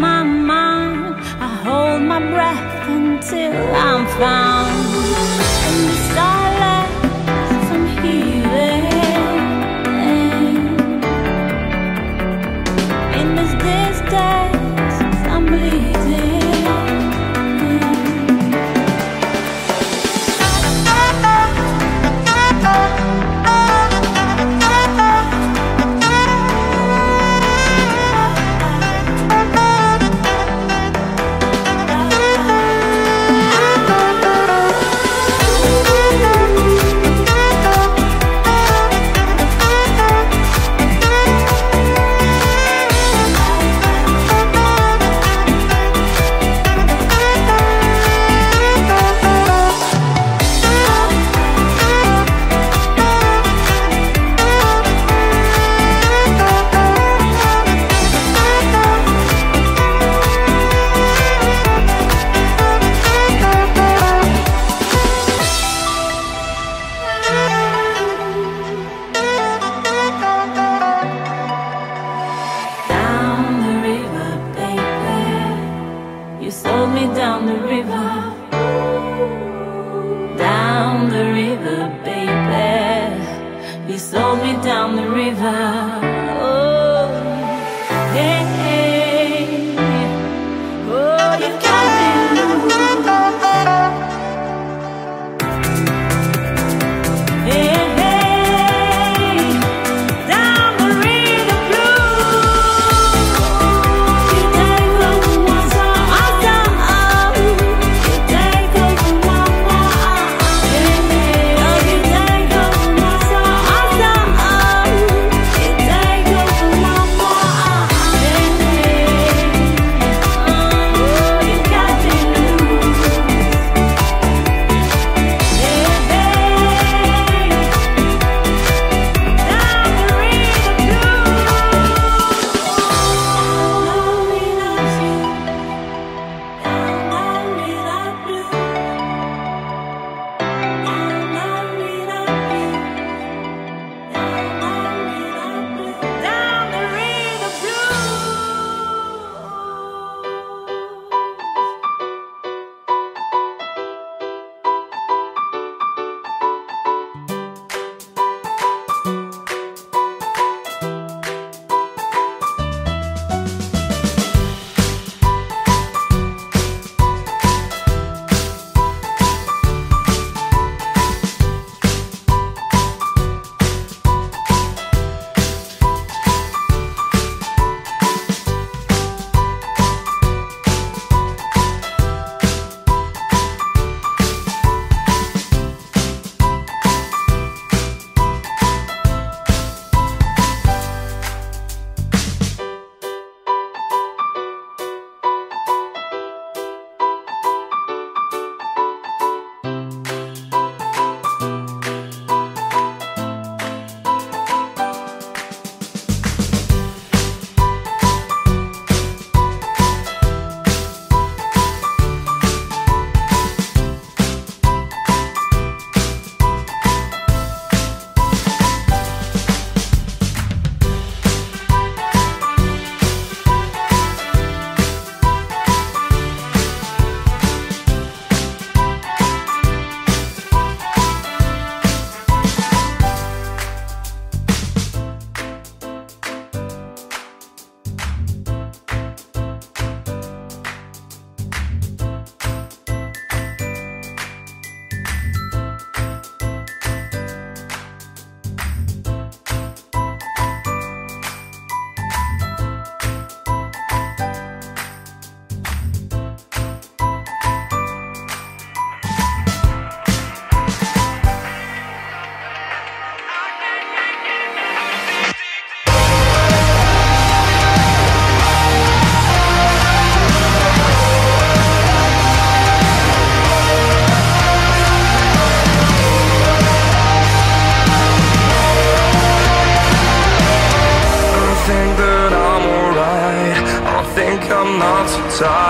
my mind. I hold my breath until I'm found. be so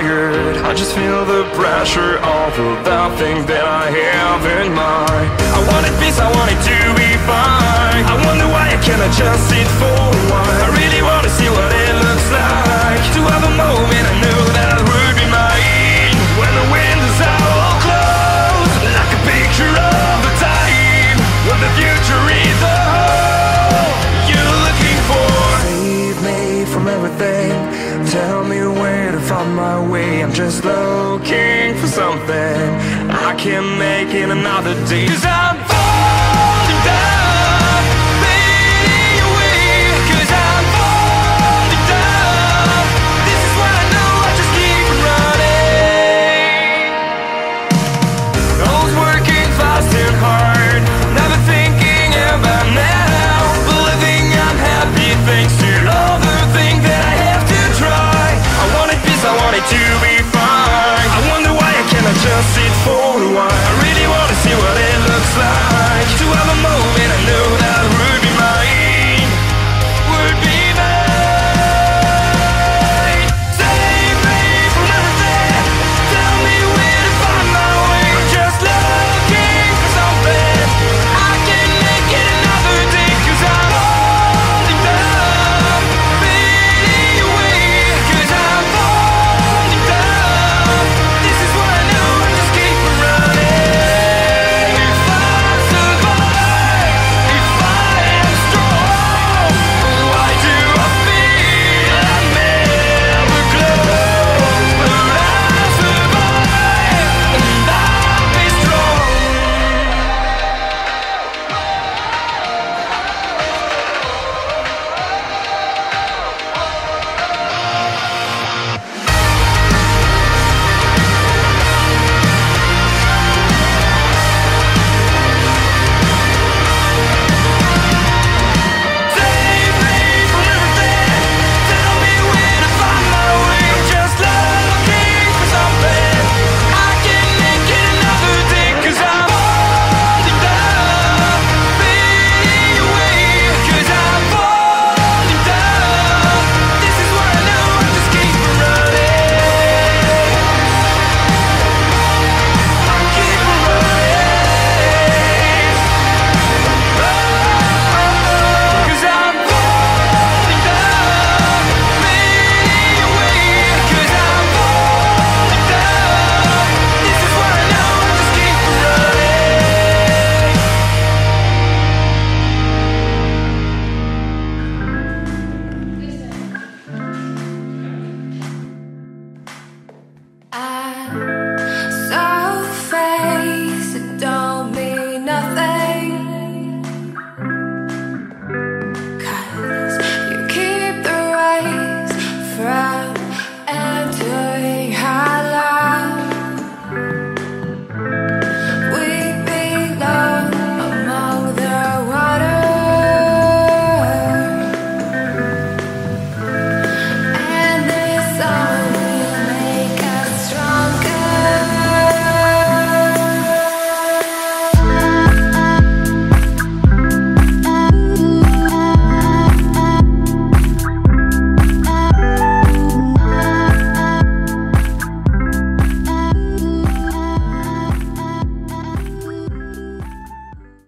tired. I just feel the pressure of the thing that I have in mind. I wanted peace, I wanted to be fine. I wonder why I cannot just sit for a while. I really wanna see what just looking for something I can make in another day.